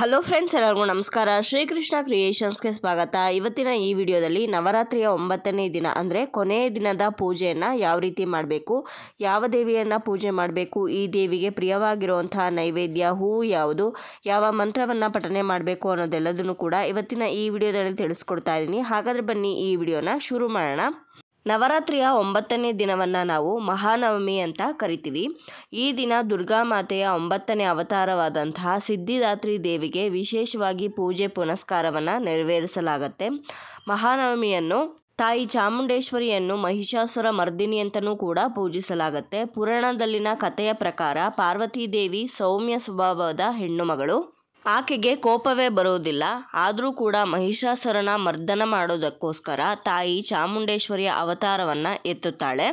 Hello friends ಎಲ್ಲರಿಗೂ ನಮಸ್ಕಾರ. ಶ್ರೀಕೃಷ್ಣ ಕ್ರಿಯೇಷನ್ಸ್ಗೆ ಸ್ವಾಗತ. ಇವತ್ತಿನ ಈ ವಿಡಿಯೋದಲ್ಲಿ ನವರಾತ್ರಿಯ ಒಂಬತ್ತನೇ ದಿನ ಅಂದರೆ ಕೊನೆಯ ದಿನದ ಪೂಜೆಯನ್ನು ಯಾವ ರೀತಿ ಮಾಡಬೇಕು, ಯಾವ ದೇವಿಯನ್ನು ಪೂಜೆ ಮಾಡಬೇಕು, ಈ ದೇವಿಗೆ ಪ್ರಿಯವಾಗಿರುವಂತಹ ನೈವೇದ್ಯ ಹೂವು ಯಾವುದು, ಯಾವ ಮಂತ್ರವನ್ನು ಪಠನೆ ಮಾಡಬೇಕು ಅನ್ನೋದೆಲ್ಲದನ್ನು ಕೂಡ ಇವತ್ತಿನ ಈ ವಿಡಿಯೋದಲ್ಲಿ ತಿಳಿಸ್ಕೊಡ್ತಾ ಇದ್ದೀನಿ. ಹಾಗಾದರೆ ಬನ್ನಿ ಈ ವಿಡಿಯೋನ ಶುರು ಮಾಡೋಣ. ನವರಾತ್ರಿಯ ಒಂಬತ್ತನೇ ದಿನವನ್ನು ನಾವು ಮಹಾನವಮಿ ಅಂತ ಕರಿತೀವಿ. ಈ ದಿನ ದುರ್ಗಾ ಮಾತೆಯ ಒಂಬತ್ತನೇ ಅವತಾರವಾದಂತಹ ಸಿದ್ಧಿದಾತ್ರಿ ದೇವಿಗೆ ವಿಶೇಷವಾಗಿ ಪೂಜೆ ಪುನಸ್ಕಾರವನ್ನು ನೆರವೇರಿಸಲಾಗತ್ತೆ. ಮಹಾನವಮಿಯನ್ನು ತಾಯಿ ಚಾಮುಂಡೇಶ್ವರಿಯನ್ನು ಮಹಿಷಾಸುರ ಮರ್ದಿನಿ ಅಂತಲೂ ಕೂಡ ಪೂಜಿಸಲಾಗತ್ತೆ. ಪುರಾಣದಲ್ಲಿನ ಕಥೆಯ ಪ್ರಕಾರ ಪಾರ್ವತೀ ದೇವಿ ಸೌಮ್ಯ ಸ್ವಭಾವದ ಹೆಣ್ಣು ಮಗಳು ಆಕೆಗೆ ಕೋಪವೇ ಬರುವುದಿಲ್ಲ. ಆದರೂ ಕೂಡ ಮಹಿಷಾಸುರನ ಮರ್ದನ ಮಾಡೋದಕ್ಕೋಸ್ಕರ ತಾಯಿ ಚಾಮುಂಡೇಶ್ವರಿಯ ಅವತಾರವನ್ನು ಎತ್ತುತ್ತಾಳೆ.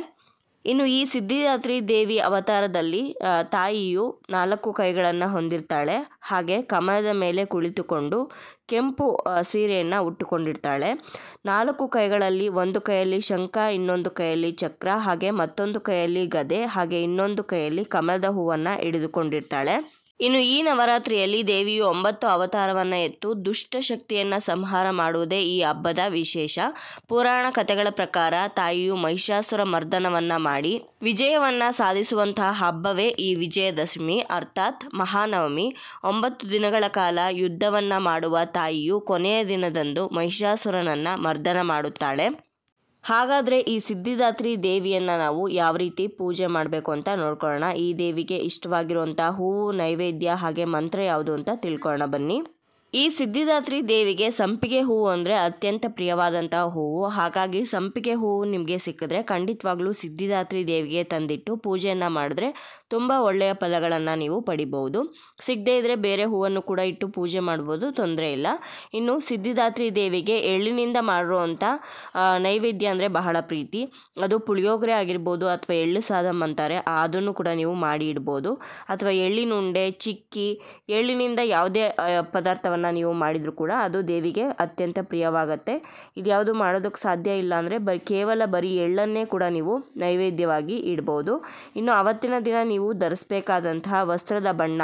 ಇನ್ನು ಈ ಸಿದ್ಧಿದಾತ್ರಿ ದೇವಿ ಅವತಾರದಲ್ಲಿ ತಾಯಿಯು ನಾಲ್ಕು ಕೈಗಳನ್ನು ಹೊಂದಿರ್ತಾಳೆ. ಹಾಗೆ ಕಮಲದ ಮೇಲೆ ಕುಳಿತುಕೊಂಡು ಕೆಂಪು ಸೀರೆಯನ್ನು ಉಟ್ಟುಕೊಂಡಿರ್ತಾಳೆ. ನಾಲ್ಕು ಕೈಗಳಲ್ಲಿ ಒಂದು ಕೈಯಲ್ಲಿ ಶಂಖ, ಇನ್ನೊಂದು ಕೈಯಲ್ಲಿ ಚಕ್ರ, ಹಾಗೆ ಮತ್ತೊಂದು ಕೈಯಲ್ಲಿ ಗದೆ, ಹಾಗೆ ಇನ್ನೊಂದು ಕೈಯಲ್ಲಿ ಕಮಲದ ಹೂವನ್ನು ಹಿಡಿದುಕೊಂಡಿರ್ತಾಳೆ. ಇನ್ನು ಈ ನವರಾತ್ರಿಯಲ್ಲಿ ದೇವಿಯು ಒಂಬತ್ತು ಅವತಾರವನ್ನು ಎತ್ತು ದುಷ್ಟ ಶಕ್ತಿಯನ್ನ ಸಂಹಾರ ಮಾಡುವುದೇ ಈ ಹಬ್ಬದ ವಿಶೇಷ. ಪುರಾಣ ಕಥೆಗಳ ಪ್ರಕಾರ ತಾಯಿಯು ಮಹಿಷಾಸುರ ಮರ್ದನವನ್ನ ಮಾಡಿ ವಿಜಯವನ್ನ ಸಾಧಿಸುವಂತಹ ಹಬ್ಬವೇ ಈ ವಿಜಯದಶಮಿ. ಅರ್ಥಾತ್ ಮಹಾನವಮಿ. ಒಂಬತ್ತು ದಿನಗಳ ಕಾಲ ಯುದ್ಧವನ್ನ ಮಾಡುವ ತಾಯಿಯು ಕೊನೆಯ ದಿನದಂದು ಮಹಿಷಾಸುರನನ್ನ ಮರ್ದನ ಮಾಡುತ್ತಾಳೆ. ಹಾಗಾದರೆ ಈ ಸಿದ್ಧಿದಾತ್ರಿ ದೇವಿಯನ್ನು ನಾವು ಯಾವ ರೀತಿ ಪೂಜೆ ಮಾಡಬೇಕು ಅಂತ ನೋಡ್ಕೊಳ್ಳೋಣ. ಈ ದೇವಿಗೆ ಇಷ್ಟವಾಗಿರುವಂಥ ಹೂವು, ನೈವೇದ್ಯ ಹಾಗೆ ಮಂತ್ರ ಯಾವುದು ಅಂತ ತಿಳ್ಕೊಳ್ಳೋಣ ಬನ್ನಿ. ಈ ಸಿದ್ಧಿದಾತ್ರಿ ದೇವಿಗೆ ಸಂಪಿಗೆ ಹೂವು ಅಂದರೆ ಅತ್ಯಂತ ಪ್ರಿಯವಾದಂತಹ ಹೂವು. ಹಾಗಾಗಿ ಸಂಪಿಗೆ ಹೂವು ನಿಮಗೆ ಸಿಕ್ಕಿದ್ರೆ ಖಂಡಿತವಾಗ್ಲೂ ಸಿದ್ಧಿದಾತ್ರಿ ದೇವಿಗೆ ತಂದಿಟ್ಟು ಪೂಜೆಯನ್ನು ಮಾಡಿದ್ರೆ ತುಂಬ ಒಳ್ಳೆಯ ಫಲಗಳನ್ನು ನೀವು ಪಡಿಬೋದು ಸಿಗದೇ ಇದ್ದರೆ ಬೇರೆ ಹೂವನ್ನು ಕೂಡ ಇಟ್ಟು ಪೂಜೆ ಮಾಡ್ಬೋದು, ತೊಂದರೆ ಇಲ್ಲ. ಇನ್ನು ಸಿದ್ಧಿದಾತ್ರಿ ದೇವಿಗೆ ಎಳ್ಳಿನಿಂದ ಮಾಡಿರುವಂಥ ನೈವೇದ್ಯ ಅಂದರೆ ಬಹಳ ಪ್ರೀತಿ. ಅದು ಪುಳಿಯೋಗರೆ ಆಗಿರ್ಬೋದು ಅಥವಾ ಎಳ್ಳು ಸಾದಮ್ ಅಂತಾರೆ, ಅದನ್ನು ಕೂಡ ನೀವು ಮಾಡಿ ಇಡ್ಬೋದು. ಅಥವಾ ಎಳ್ಳಿನ ಉಂಡೆ, ಚಿಕ್ಕಿ, ಎಳ್ಳಿನಿಂದ ಯಾವುದೇ ಪದಾರ್ಥವನ್ನು ನೀವು ಮಾಡಿದರೂ ಕೂಡ ಅದು ದೇವಿಗೆ ಅತ್ಯಂತ ಪ್ರಿಯವಾಗತ್ತೆ. ಇದು ಯಾವುದು ಮಾಡೋದಕ್ಕೆ ಸಾಧ್ಯ ಇಲ್ಲ ಅಂದರೆ ಬರೀ ಕೇವಲ ಬರೀ ಎಳ್ಳನ್ನೇ ಕೂಡ ನೀವು ನೈವೇದ್ಯವಾಗಿ ಇಡ್ಬೋದು. ಇನ್ನು ಅವತ್ತಿನ ದಿನ ನೀವು ಧರಿಸ್ಬೇಕಾದಂತಹ ವಸ್ತ್ರದ ಬಣ್ಣ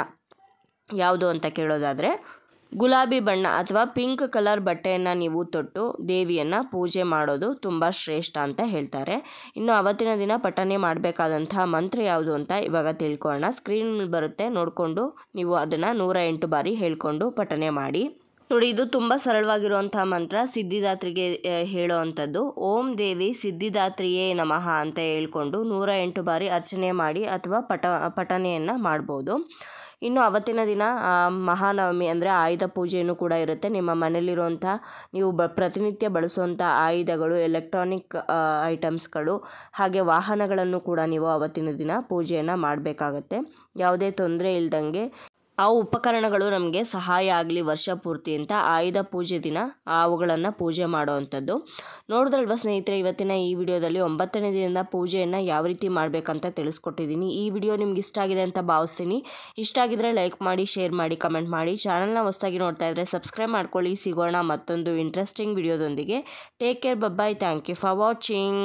ಯಾವುದು ಅಂತ ಕೇಳೋದಾದರೆ ಗುಲಾಬಿ ಬಣ್ಣ ಅಥವಾ ಪಿಂಕ್ ಕಲರ್ ಬಟ್ಟೆಯನ್ನು ನೀವು ತೊಟ್ಟು ದೇವಿಯನ್ನು ಪೂಜೆ ಮಾಡೋದು ತುಂಬ ಶ್ರೇಷ್ಠ ಅಂತ ಹೇಳ್ತಾರೆ. ಇನ್ನು ಅವತ್ತಿನ ದಿನ ಪಠನೆ ಮಾಡಬೇಕಾದಂತಹ ಮಂತ್ರ ಯಾವುದು ಅಂತ ಇವಾಗ ತಿಳ್ಕೊಳ್ಳೋಣ. ಸ್ಕ್ರೀನ್ ಬರುತ್ತೆ. ನೋಡಿಕೊಂಡು ನೀವು ಅದನ್ನು ನೂರ ಎಂಟು ಬಾರಿ ಹೇಳ್ಕೊಂಡು ಪಠನೆ ಮಾಡಿ. ನೋಡಿ, ಇದು ತುಂಬ ಸರಳವಾಗಿರುವಂಥ ಮಂತ್ರ. ಸಿದ್ಧಿದಾತ್ರಿಗೆ ಹೇಳೋ ಹೇಳೋವಂಥದ್ದು. ಓಂ ದೇವಿ ಸಿದ್ಧಿದಾತ್ರಿಯೇ ನಮಃ ಅಂತ ಹೇಳ್ಕೊಂಡು ನೂರ ಎಂಟು ಬಾರಿ ಅರ್ಚನೆ ಮಾಡಿ ಅಥವಾ ಪಠ, ಪಠನೆಯನ್ನು ಮಾಡ್ಬೋದು. ಇನ್ನು ಅವತ್ತಿನ ದಿನ ಮಹಾನವಮಿ ಅಂದರೆ ಆಯುಧ ಪೂಜೆಯೂ ಕೂಡ ಇರುತ್ತೆ. ನಿಮ್ಮ ಮನೇಲಿರುವಂಥ, ನೀವು ಬ, ಪ್ರತಿನಿತ್ಯ ಬಳಸುವಂಥ ಆಯುಧಗಳು ಎಲೆಕ್ಟ್ರಾನಿಕ್ ಐಟಮ್ಸ್ಗಳು ಹಾಗೆ ವಾಹನಗಳನ್ನು ಕೂಡ ನೀವು ಅವತ್ತಿನ ದಿನ ಪೂಜೆಯನ್ನು ಮಾಡಬೇಕಾಗತ್ತೆ. ಯಾವುದೇ ತೊಂದರೆ ಇಲ್ದಂಗೆ ಆ ಉಪಕರಣಗಳು ನಮಗೆ ಸಹಾಯ ಆಗಲಿ ವರ್ಷ ಪೂರ್ತಿ ಅಂತ ಆಯುಧ ಪೂಜೆ ದಿನ ಅವುಗಳನ್ನು ಪೂಜೆ ಮಾಡೋವಂಥದ್ದು. ನೋಡಿದ್ರಲ್ವ ಸ್ನೇಹಿತರೆ, ಇವತ್ತಿನ ಈ ವಿಡಿಯೋದಲ್ಲಿ ಒಂಬತ್ತನೇ ದಿನದ ಪೂಜೆಯನ್ನು ಯಾವ ರೀತಿ ಮಾಡಬೇಕಂತ ತಿಳಿಸ್ಕೊಟ್ಟಿದ್ದೀನಿ. ಈ ವಿಡಿಯೋ ನಿಮ್ಗೆ ಇಷ್ಟ ಆಗಿದೆ ಅಂತ ಭಾವಿಸ್ತೀನಿ. ಇಷ್ಟ ಆಗಿದ್ರೆ ಲೈಕ್ ಮಾಡಿ, ಶೇರ್ ಮಾಡಿ, ಕಮೆಂಟ್ ಮಾಡಿ. ಚಾನಲ್ನ ಹೊಸದಾಗಿ ನೋಡ್ತಾ ಇದ್ದರೆ ಸಬ್ಸ್ಕ್ರೈಬ್ ಮಾಡ್ಕೊಳ್ಳಿ. ಸಿಗೋಣ ಮತ್ತೊಂದು interesting ವಿಡಿಯೋದೊಂದಿಗೆ. Take care bye bye thank you for watching